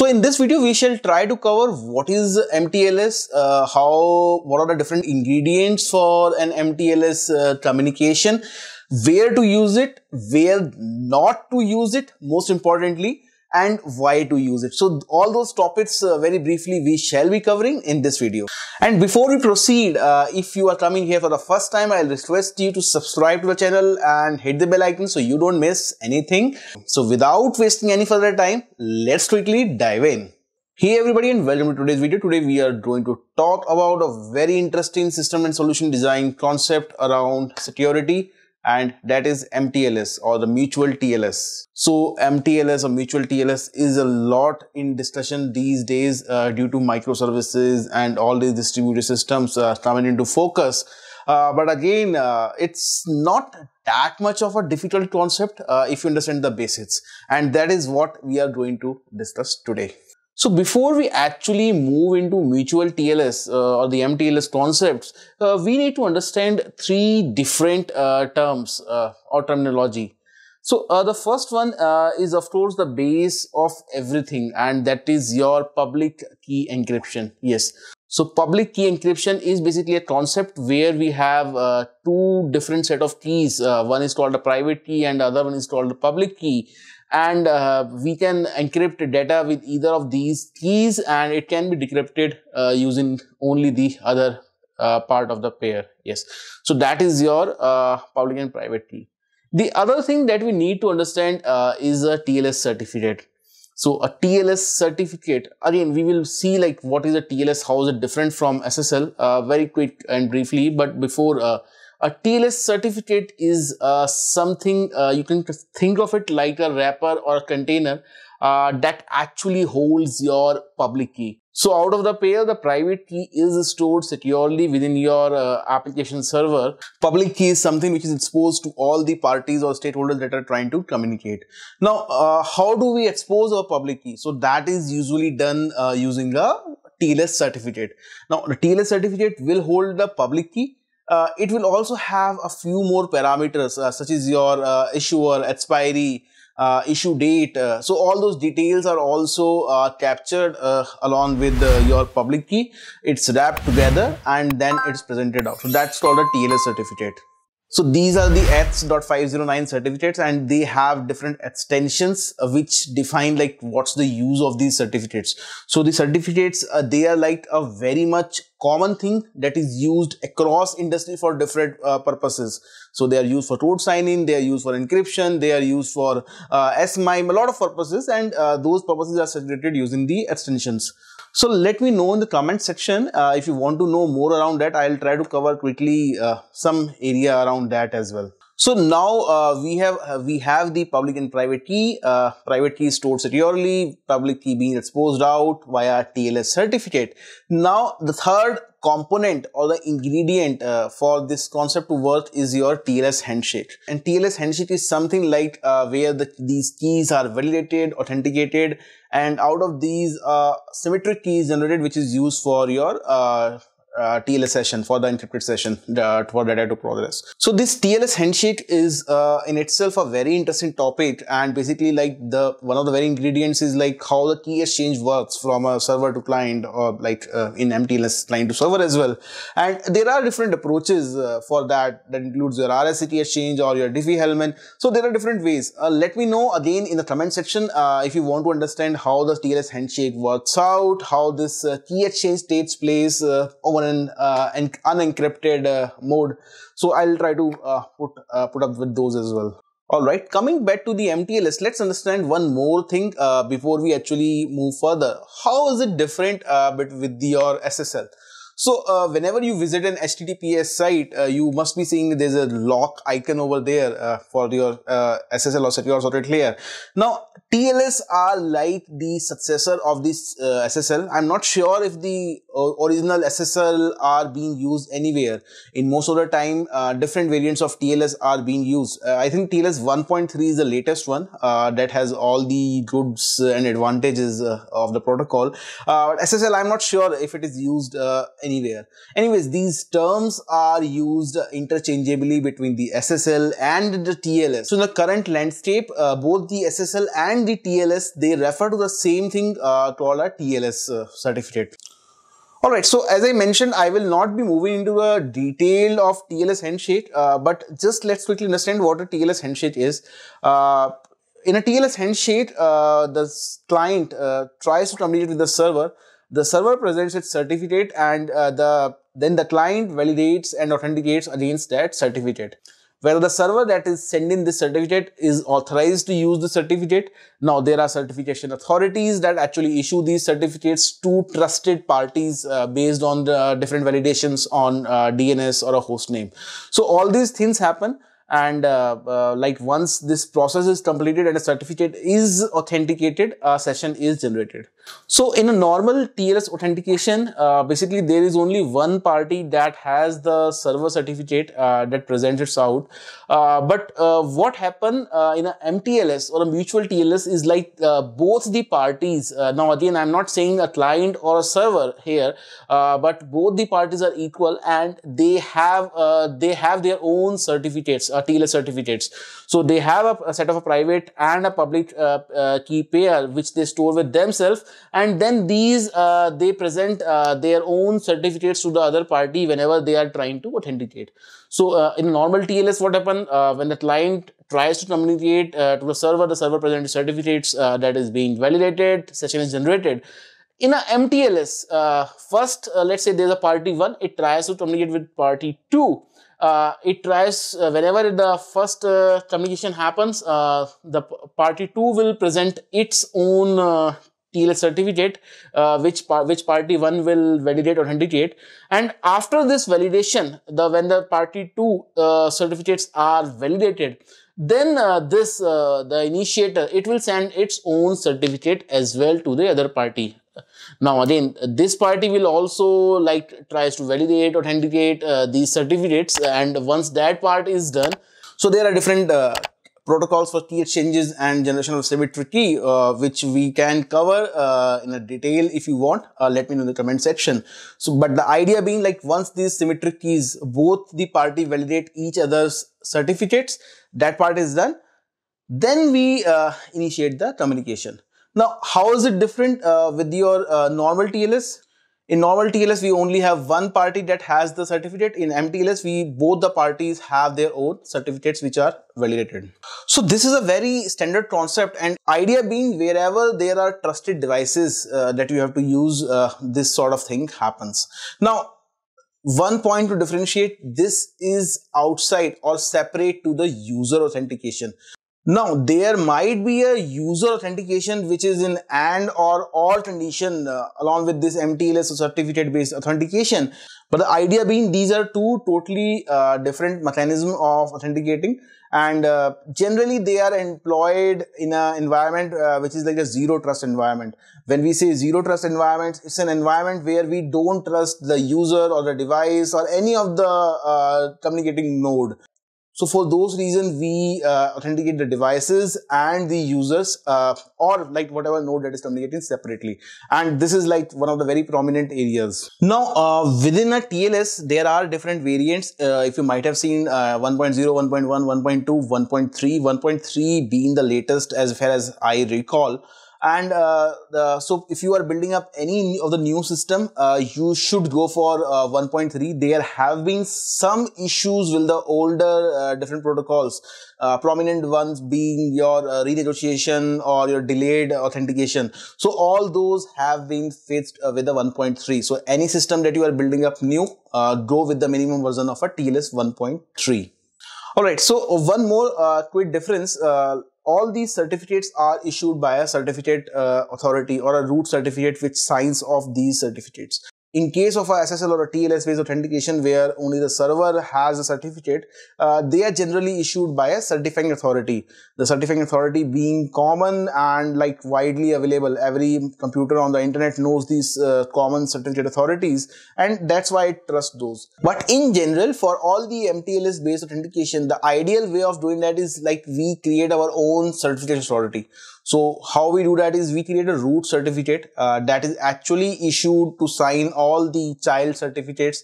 So in this video, we shall try to cover what is MTLS, uh, how, what are the different ingredients for an MTLS uh, communication, where to use it, where not to use it, most importantly, and why to use it. So all those topics uh, very briefly we shall be covering in this video. And before we proceed, uh, if you are coming here for the first time, I'll request you to subscribe to the channel and hit the bell icon so you don't miss anything. So without wasting any further time, let's quickly dive in. Hey everybody and welcome to today's video. Today we are going to talk about a very interesting system and solution design concept around security and that is MTLS or the mutual TLS. So MTLS or mutual TLS is a lot in discussion these days uh, due to microservices and all these distributed systems uh, coming into focus. Uh, but again, uh, it's not that much of a difficult concept uh, if you understand the basics. And that is what we are going to discuss today. So before we actually move into mutual TLS uh, or the MTLS concepts, uh, we need to understand three different uh, terms uh, or terminology. So uh, the first one uh, is of course the base of everything and that is your public key encryption. Yes. So public key encryption is basically a concept where we have two different set of keys. one is called a private key and the other one is called the public key and uh, we can encrypt data with either of these keys and it can be decrypted uh, using only the other uh, part of the pair. Yes. So that is your uh, public and private key. The other thing that we need to understand uh, is a tls certificate. So a tls certificate again we will see like what is a tls how is it different from ssl uh, very quick and briefly but before a TLS certificate is uh, something uh, you can think of it like a wrapper or a container uh, that actually holds your public key. So out of the pair, the private key is stored securely within your uh, application server. Public key is something which is exposed to all the parties or stakeholders that are trying to communicate. Now, uh, how do we expose our public key? So that is usually done uh, using a TLS certificate. Now, the TLS certificate will hold the public key it will also have a few more parameters uh, such as your uh, issuer, expiry, uh, issue date. Uh, so all those details are also uh, captured along with your public key. It's wrapped together and then it's presented out. So that's called a TLS certificate. So these are the X.509 certificates and they have different extensions uh, which define like what's the use of these certificates. So the certificates, uh, they are like a very much common thing that is used across industry for different uh, purposes. So they are used for code signing, they are used for encryption, they are used for uh, SMIME, a lot of purposes and uh, those purposes are segregated using the extensions. So let me know in the comment section uh, if you want to know more around that. I'll try to cover quickly uh, some area around that as well. So now uh, we have uh, we have the public and private key. Uh, private key stored securely, public key being exposed out via TLS certificate. Now the third component or the ingredient uh, for this concept to work is your TLS handshake. And TLS handshake is something like uh, where the, these keys are validated, authenticated, and out of these uh, symmetric keys generated, which is used for your uh, TLS session for the encrypted session uh, for data to progress. So this TLS handshake is uh, in itself a very interesting topic and basically like the one of the very ingredients is like how the key exchange works from a server to client or like uh, in MTLS client to server as well. And there are different approaches uh, for that that includes your RSA exchange or your Diffie-Hellman. So there are different ways. Uh, let me know again in the comment section if you want to understand how the TLS handshake works out, how this key exchange takes place over an, uh, an unencrypted uh, mode. So I'll try to uh, put uh, put up with those as well. Alright, coming back to the MTLS, let's understand one more thing uh, before we actually move further. How is it different uh, with your SSL? So uh, whenever you visit an HTTPS site, uh, you must be seeing there's a lock icon over there uh, for your uh, SSL or secure sockets layer. Now TLS are like the successor of this uh, SSL. I'm not sure if the uh, original SSL are being used anywhere. In most of the time, different variants of TLS are being used. I think TLS 1.3 is the latest one that has all the goods and advantages of the protocol. SSL, I'm not sure if it is used anywhere. Anyways, these terms are used interchangeably between the SSL and the TLS. So in the current landscape, uh, both the SSL and the TLS, they refer to the same thing uh, called a TLS uh, certificate. Alright, so as I mentioned, I will not be moving into a detail of TLS handshake, uh, but just let's quickly understand what a TLS handshake is. Uh, in a TLS handshake, uh, the client uh, tries to communicate with the server. The server presents its certificate and uh, the then the client validates and authenticates against that certificate whether the server that is sending this certificate is authorized to use the certificate. Now, there are certification authorities that actually issue these certificates to trusted parties uh, based on the different validations on uh, DNS or a host name. So, all these things happen and uh, uh, like once this process is completed and a certificate is authenticated, a session is generated. So in a normal TLS authentication, uh, basically there is only one party that has the server certificate uh, that presents it out. Uh, but uh, what happen in a MTLS or a mutual TLS is like both the parties. now again, I'm not saying a client or a server here, but both the parties are equal and they have they have their own certificates uh, TLS certificates. So they have a, a, set of a private and a public uh, uh, key pair which they store with themselves and then these uh, they present uh, their own certificates to the other party whenever they are trying to authenticate. So uh, in normal TLS what happen when the client tries to communicate to the server, the server presents certificates that is being validated, session is generated. In a MTLS, uh, first, uh, let's say there's a party one, it tries to communicate with party two. Uh, it tries uh, whenever the first uh, communication happens uh, the party 2 will present its own uh, TLS certificate uh, which which party 1 will validate or authenticate. And after this validation the when the party 2 certificates are validated then this the initiator it will send its own certificate as well to the other party. Now again, this party will also like tries to validate, authenticate uh, these certificates. And once that part is done, so there are different uh, protocols for key exchanges and generation of symmetric key, uh, which we can cover uh, in a detail if you want. Uh, let me know in the comment section. So, but the idea being like once these symmetric keys, both the party validate each other's certificates, that part is done. Then we uh, initiate the communication. Now, how is it different uh, with your uh, normal TLS? In normal TLS, we only have one party that has the certificate. In MTLS, we both the parties have their own certificates which are validated. So this is a very standard concept and idea being wherever there are trusted devices uh, that you have to use, uh, this sort of thing happens. Now, one point to differentiate this is outside or separate to the user authentication. Now, there might be a user authentication which is in AND or OR condition uh, along with this MTLS or certificate based authentication. But the idea being these are two totally uh, different mechanism of authenticating and uh, generally they are employed in an environment uh, which is like a zero trust environment. When we say zero trust environment, it's an environment where we don't trust the user or the device or any of the uh, communicating node. So for those reasons, we uh, authenticate the devices and the users uh, or like whatever node that is communicating separately. And this is like one of the very prominent areas. Now, uh, within a TLS, there are different variants. Uh, if you might have seen uh, 1.0, 1.1, 1.2, 1.3, 1.3 being the latest as far as I recall and uh, the, so if you are building up any of the new system uh, you should go for uh, 1.3 there have been some issues with the older uh, different protocols. Uh, prominent ones being your uh, renegotiation or your delayed authentication. So all those have been fixed with the 1.3 so any system that you are building up new go with the minimum version of a TLS 1.3 all right. So one more quick difference all these certificates are issued by a certificate uh, authority or a root certificate which signs off these certificates. In case of a SSL or a TLS based authentication where only the server has a certificate, uh, they are generally issued by a certifying authority. The certifying authority being common and like widely available. Every computer on the internet knows these uh, common certificate authorities and that's why it trusts those. But in general, for all the MTLS based authentication, the ideal way of doing that is like we create our own certificate authority. So how we do that is we create a root certificate uh, that is actually issued to sign all the child certificates.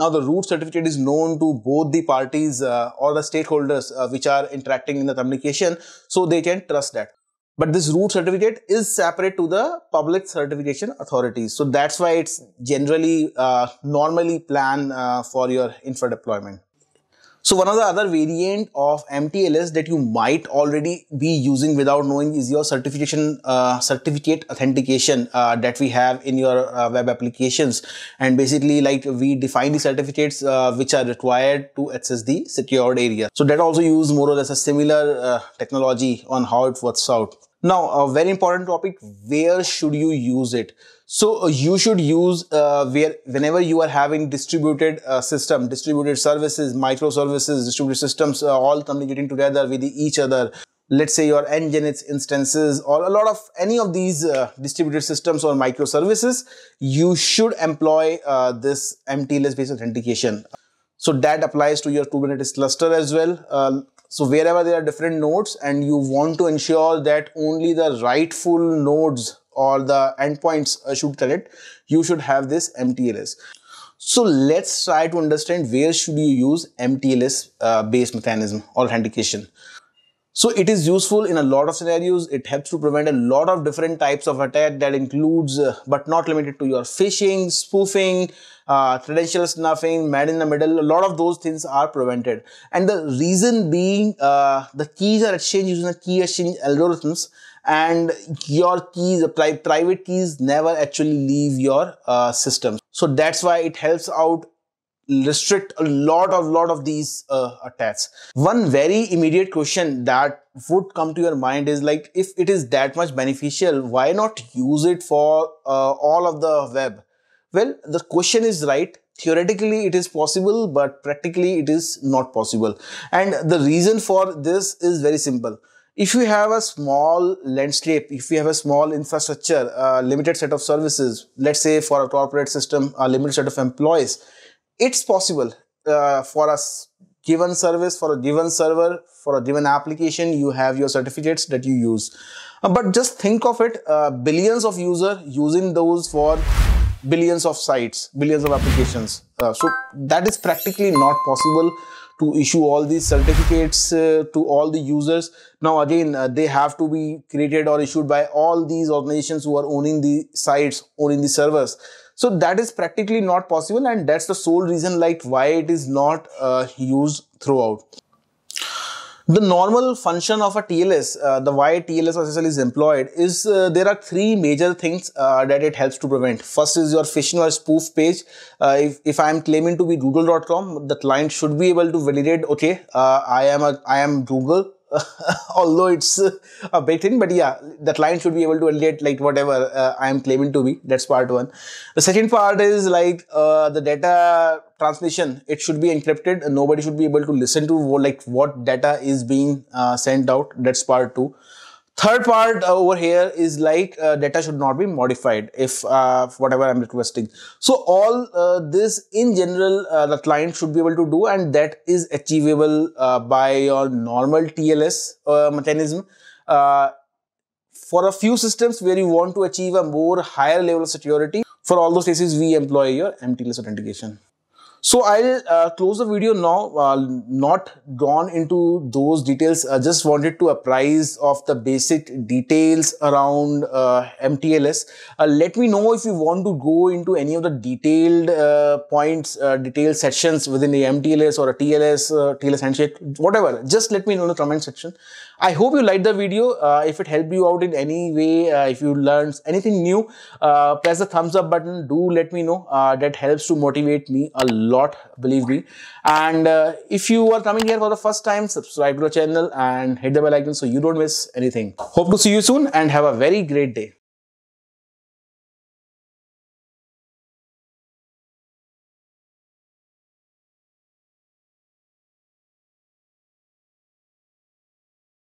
Now the root certificate is known to both the parties uh, or the stakeholders uh, which are interacting in the communication so they can trust that. But this root certificate is separate to the public certification authorities. So that's why it's generally uh, normally planned uh, for your infra deployment. So one of the other variant of MTLS that you might already be using without knowing is your certification uh, certificate authentication uh, that we have in your uh, web applications and basically like we define the certificates uh, which are required to access the secured area. So that also use more or less a similar uh, technology on how it works out. Now, a very important topic, where should you use it? So uh, you should use uh, where whenever you are having distributed uh, system, distributed services, microservices, distributed systems, uh, all communicating together with each other. Let's say your Nginx instances or a lot of any of these uh, distributed systems or microservices, you should employ this MTLS based authentication. So that applies to your Kubernetes cluster as well. So wherever there are different nodes and you want to ensure that only the rightful nodes or the endpoints uh, should connect, you should have this MTLS. So let's try to understand where should you use MTLS uh, based mechanism authentication. So it is useful in a lot of scenarios. It helps to prevent a lot of different types of attack that includes, uh, but not limited to your phishing, spoofing, uh, credential stuffing, man in the middle. A lot of those things are prevented. And the reason being, uh, the keys are exchanged using the key exchange algorithms and your keys, pri private keys never actually leave your uh, system. So that's why it helps out restrict a lot of lot of these uh, attacks. One very immediate question that would come to your mind is like if it is that much beneficial why not use it for uh, all of the web? Well the question is right. Theoretically it is possible but practically it is not possible. And the reason for this is very simple. If you have a small landscape, if you have a small infrastructure, a limited set of services, let's say for a corporate system, a limited set of employees, it's possible uh, for a given service, for a given server, for a given application, you have your certificates that you use. Uh, but just think of it, uh, billions of users using those for billions of sites, billions of applications. Uh, so that is practically not possible to issue all these certificates uh, to all the users. Now again, uh, they have to be created or issued by all these organizations who are owning the sites, owning the servers. So that is practically not possible and that's the sole reason like why it is not uh, used throughout. The normal function of a TLS, uh, the why TLS SSL is employed is uh, there are three major things uh, that it helps to prevent. First is your phishing or spoof page. Uh, if, if I am claiming to be google.com, the client should be able to validate, okay, uh, I am a, I am Google although it's a big thing but yeah the client should be able to validate like whatever uh, i am claiming to be. That's part one. The second part is like uh, the data transmission. It should be encrypted. Nobody should be able to listen to like what data is being uh, sent out. That's part two Third part over here is like uh, data should not be modified if uh, whatever I'm requesting. So all uh, this in general uh, the client should be able to do and that is achievable uh, by your normal TLS uh, mechanism. for a few systems where you want to achieve a more higher level of security, for all those cases we employ your MTLS authentication. So I'll uh, close the video now, uh, not gone into those details. I just wanted to apprise of the basic details around uh, MTLS. Uh, let me know if you want to go into any of the detailed uh, points, uh, detailed sections within the MTLS or a TLS, TLS handshake, whatever. Just let me know in the comment section. I hope you liked the video. Uh, if it helped you out in any way, uh, if you learned anything new, uh, press the thumbs up button. Do let me know. that helps to motivate me a lot lot, believe me. And uh, if you are coming here for the first time, subscribe to the channel and hit the bell icon so you don't miss anything. Hope to see you soon and have a very great day.